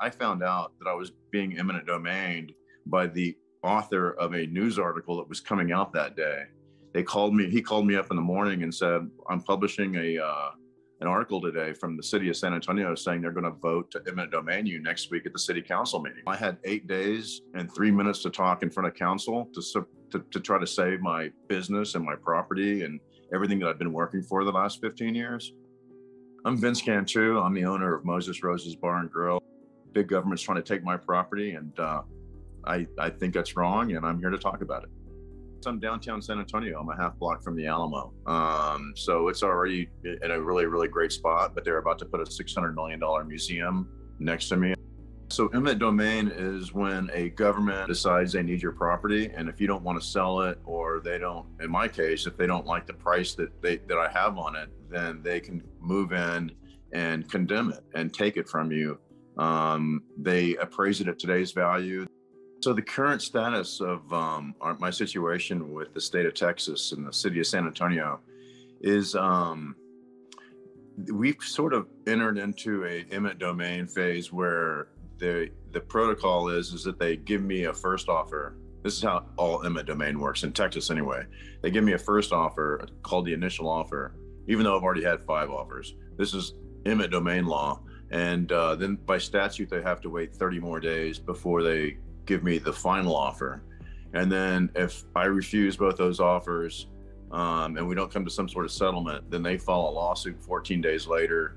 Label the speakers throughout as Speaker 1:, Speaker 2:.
Speaker 1: I found out that I was being eminent domained by the author of a news article that was coming out that day. They called me. He called me up in the morning and said, "I'm publishing a uh, an article today from the city of San Antonio saying they're going to vote to eminent domain you next week at the city council meeting." I had eight days and three minutes to talk in front of council to to, to try to save my business and my property and everything that I've been working for the last 15 years. I'm Vince Cantu. I'm the owner of Moses Rose's Bar and Grill. Big government's trying to take my property, and uh, I, I think that's wrong, and I'm here to talk about it. I'm downtown San Antonio. I'm a half block from the Alamo. Um, so it's already in a really, really great spot, but they're about to put a $600 million museum next to me. So eminent domain is when a government decides they need your property, and if you don't want to sell it, or they don't, in my case, if they don't like the price that they that I have on it, then they can move in and condemn it and take it from you. Um, they appraise it at today's value. So the current status of um, our, my situation with the state of Texas and the city of San Antonio is um, we've sort of entered into a eminent domain phase where the the protocol is is that they give me a first offer. This is how all eminent domain works in Texas anyway. They give me a first offer called the initial offer, even though I've already had five offers. This is eminent domain law. And uh, then by statute, they have to wait 30 more days before they give me the final offer. And then if I refuse both those offers um, and we don't come to some sort of settlement, then they file a lawsuit 14 days later.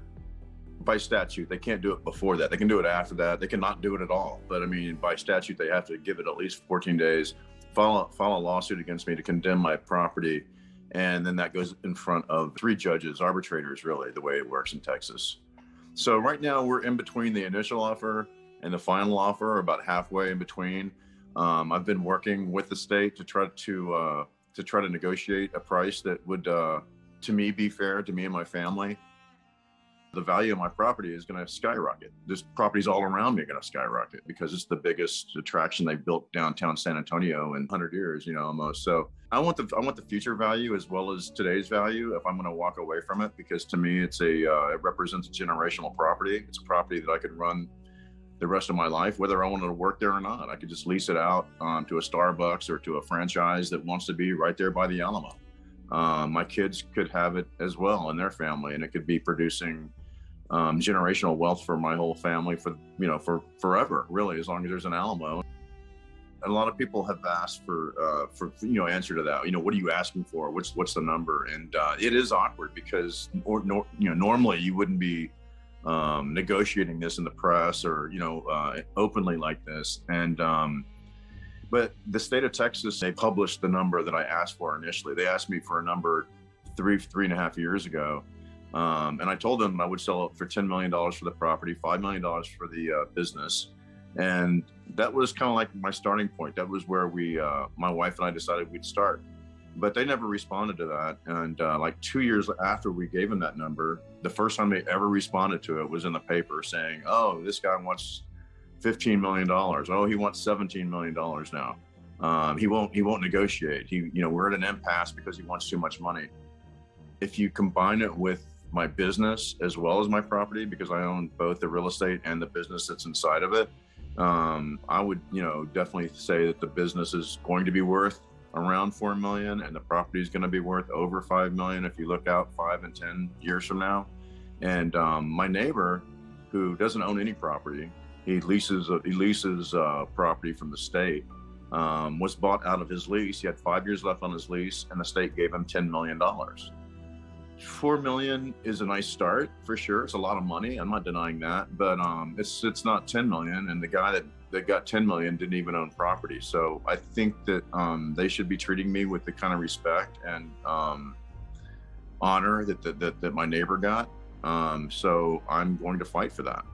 Speaker 1: By statute, they can't do it before that. They can do it after that. They cannot do it at all. But I mean, by statute, they have to give it at least 14 days, file, file a lawsuit against me to condemn my property. And then that goes in front of three judges, arbitrators, really, the way it works in Texas. So right now, we're in between the initial offer and the final offer, about halfway in between. Um, I've been working with the state to try to uh, to try to negotiate a price that would, uh, to me, be fair to me and my family. The value of my property is going to skyrocket. This properties all around me are going to skyrocket because it's the biggest attraction they built downtown San Antonio in 100 years, you know, almost. So I want the I want the future value as well as today's value. If I'm going to walk away from it, because to me, it's a uh, it represents a generational property. It's a property that I could run the rest of my life, whether I wanted to work there or not. I could just lease it out um, to a Starbucks or to a franchise that wants to be right there by the Alamo. Um, my kids could have it as well in their family, and it could be producing um, generational wealth for my whole family for you know for forever, really, as long as there's an Alamo. And a lot of people have asked for uh, for you know answer to that. You know, what are you asking for? What's what's the number? And uh, it is awkward because or, nor, you know normally you wouldn't be um, negotiating this in the press or you know uh, openly like this and um, but the state of texas they published the number that i asked for initially they asked me for a number three three and a half years ago um, and i told them i would sell it for $10 million for the property $5 million for the uh, business and that was kind of like my starting point that was where we uh, my wife and i decided we'd start but they never responded to that. And uh, like two years after we gave them that number, the first time they ever responded to it was in the paper saying, "Oh, this guy wants fifteen million dollars. Oh, he wants seventeen million dollars now. Um, he won't. He won't negotiate. He, you know, we're at an impasse because he wants too much money. If you combine it with my business as well as my property, because I own both the real estate and the business that's inside of it, um, I would, you know, definitely say that the business is going to be worth around 4 million and the property is going to be worth over 5 million if you look out five and 10 years from now. And um, my neighbor, who doesn't own any property, he leases he leases uh, property from the state. Um, was bought out of his lease. He had five years left on his lease, and the state gave him ten million dollars. Four million is a nice start for sure. It's a lot of money. I'm not denying that, but um, it's it's not ten million. And the guy that that got 10 million didn't even own property. So I think that um, they should be treating me with the kind of respect and um, honor that, that, that, that, my neighbor got. Um, so I'm going to fight for that.